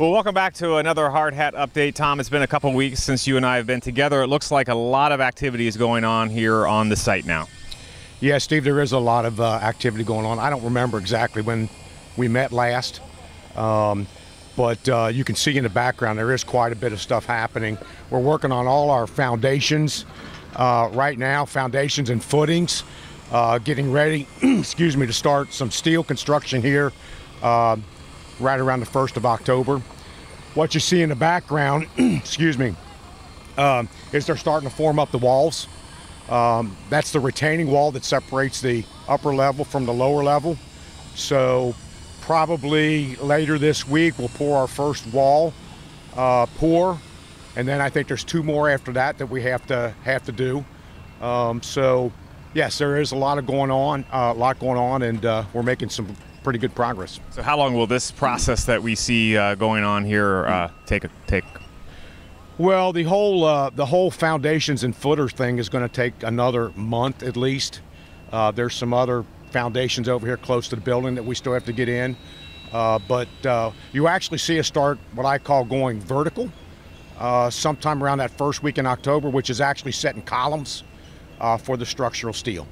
Well, welcome back to another Hard Hat update. Tom, it's been a couple weeks since you and I have been together. It looks like a lot of activity is going on here on the site now. Yeah, Steve, there is a lot of uh, activity going on. I don't remember exactly when we met last, um, but uh, you can see in the background there is quite a bit of stuff happening. We're working on all our foundations uh, right now, foundations and footings, uh, getting ready, excuse me, to start some steel construction here uh, right around the 1st of October. What you see in the background, excuse me, um, is they're starting to form up the walls. Um, that's the retaining wall that separates the upper level from the lower level. So probably later this week we'll pour our first wall uh, pour, and then I think there's two more after that that we have to have to do. Um, so yes, there is a lot of going on, uh, a lot going on, and uh, we're making some pretty good progress. So, how long will this process that we see uh, going on here uh, take? Take? Well, the whole uh, the whole foundations and footers thing is going to take another month at least. Uh, there's some other foundations over here close to the building that we still have to get in, uh, but uh, you actually see us start what I call going vertical sometime around that first week in October, which is actually setting columns for the structural steel.